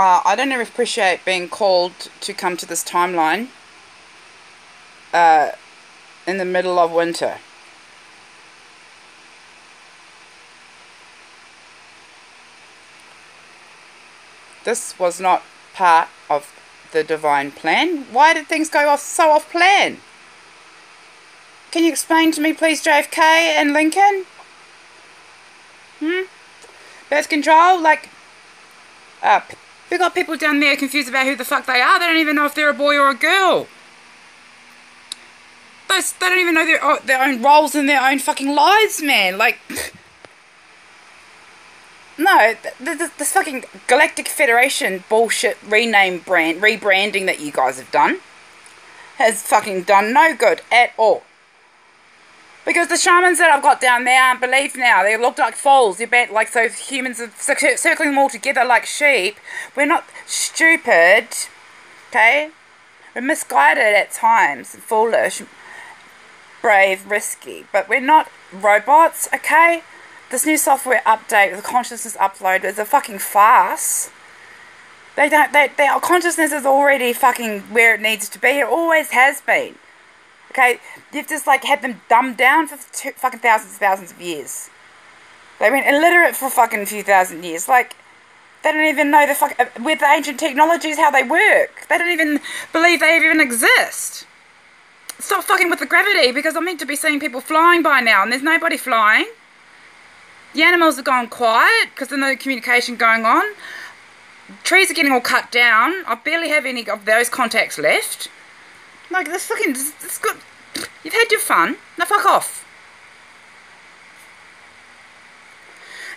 Uh, I don't appreciate being called to come to this timeline uh, in the middle of winter. This was not part of the divine plan. Why did things go off so off plan? Can you explain to me, please, JFK and Lincoln? Hmm? Birth control? Like, uh, we got people down there confused about who the fuck they are. They don't even know if they're a boy or a girl. Those, they don't even know their, oh, their own roles in their own fucking lives, man. Like, no, this, this fucking Galactic Federation bullshit rename brand, rebranding that you guys have done has fucking done no good at all. Because the shamans that I've got down there aren't believed now. They look like fools. They're bent like so humans are circling them all together like sheep. We're not stupid, okay? We're misguided at times, foolish, brave, risky, but we're not robots, okay? This new software update, the consciousness upload, is a fucking farce. They don't. They, their consciousness is already fucking where it needs to be. It always has been. Okay, you've just like had them dumbed down for two, fucking thousands and thousands of years. They've been illiterate for fucking few thousand years. Like, they don't even know the fuck uh, with the ancient technologies how they work. They don't even believe they even exist. Stop fucking with the gravity because I'm meant to be seeing people flying by now, and there's nobody flying. The animals have gone quiet because there's no communication going on. Trees are getting all cut down. I barely have any of those contacts left. Like, this fucking, this good. You've had your fun. Now fuck off.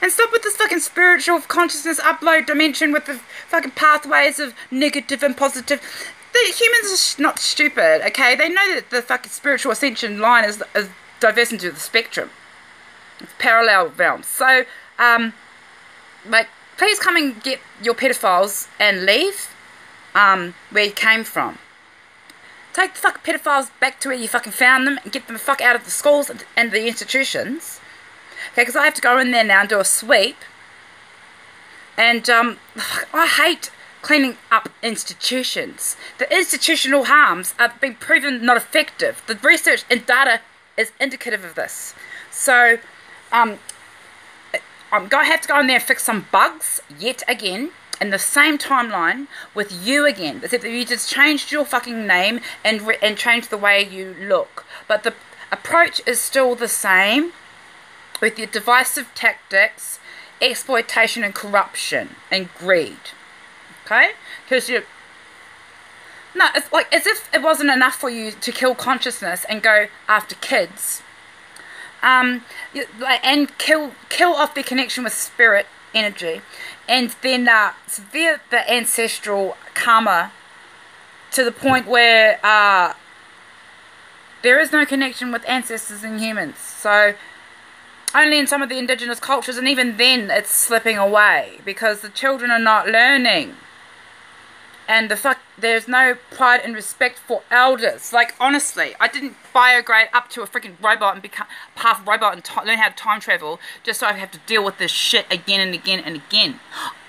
And stop with this fucking spiritual consciousness upload dimension with the fucking pathways of negative and positive. The humans are not stupid, okay? They know that the fucking spiritual ascension line is, is diverse into the spectrum. It's parallel realms. So, um, like, please come and get your pedophiles and leave um, where you came from. Take the fucking pedophiles back to where you fucking found them and get them the fuck out of the schools and the institutions. Okay, because I have to go in there now and do a sweep. And um, I hate cleaning up institutions. The institutional harms have been proven not effective. The research and data is indicative of this. So, um, I'm going to have to go in there and fix some bugs yet again in the same timeline with you again. Except that you just changed your fucking name and re- and changed the way you look. But the approach is still the same with your divisive tactics, exploitation and corruption and greed. Okay? Because you no, it's like as if it wasn't enough for you to kill consciousness and go after kids. Um, and kill kill off their connection with spirit energy and then uh, severe the ancestral karma to the point where uh, there is no connection with ancestors and humans. So only in some of the indigenous cultures, and even then it's slipping away because the children are not learning. And the fuck, there's no pride and respect for elders. Like, honestly, I didn't biodegrade up to a freaking robot and become half robot and learn how to time travel just so I have to deal with this shit again and again and again.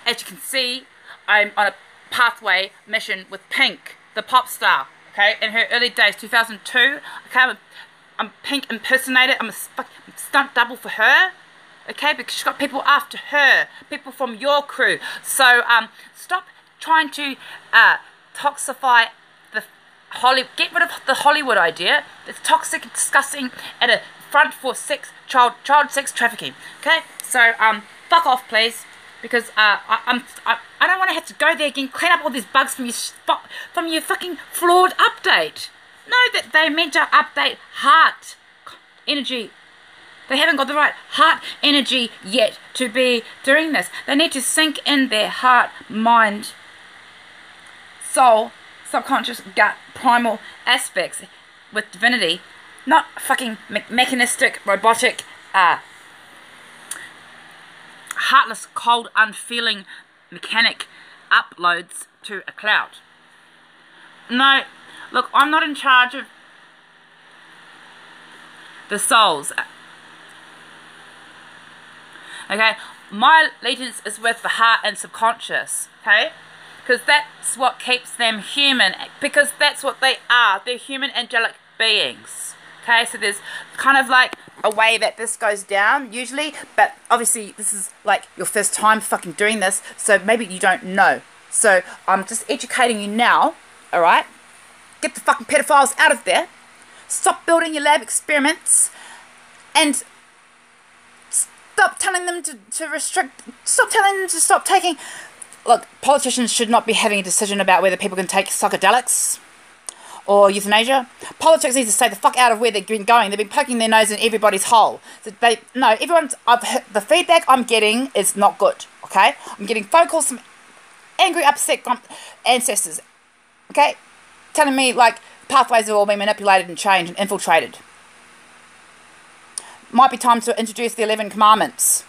As you can see, I'm on a pathway mission with Pink, the pop star. Okay, in her early days, 2002. Okay, I'm, I'm Pink impersonator. I'm a stunt double for her. Okay, because she's got people after her, people from your crew. So um, stop trying to uh, toxify the Hollywood, get rid of the Hollywood idea. It's toxic, disgusting, and a front for sex, child, child sex trafficking. Okay, so um, fuck off, please, because uh, I, I'm, I, I don't want to have to go there again, clean up all these bugs from your from your fucking flawed update. Know that they meant to update heart energy they haven't got the right heart energy yet to be doing this. They need to sink in their heart, mind, soul, subconscious, gut, primal aspects with divinity, not fucking me mechanistic, robotic, uh, heartless, cold, unfeeling mechanic uploads to a cloud. No, look, I'm not in charge of the souls. Okay, my allegiance is with the heart and subconscious. Okay, because that's what keeps them human because that's what they are. They're human angelic beings. Okay so there's kind of like a way that this goes down usually but obviously this is like your first time fucking doing this so maybe you don't know. So i'm just educating you now all right get the fucking pedophiles out of there. Stop building your lab experiments and stop telling them to, to restrict stop telling them to stop taking look, politicians should not be having a decision about whether people can take psychedelics or euthanasia. Politics needs to stay the fuck out of where they've been going. They've been poking their nose in everybody's hole. So they no, everyone's. I've the feedback I'm getting is not good. Okay, I'm getting phone calls from angry, upset ancestors. Okay, telling me like pathways have all been manipulated and changed and infiltrated. Might be time to introduce the Eleven Commandments.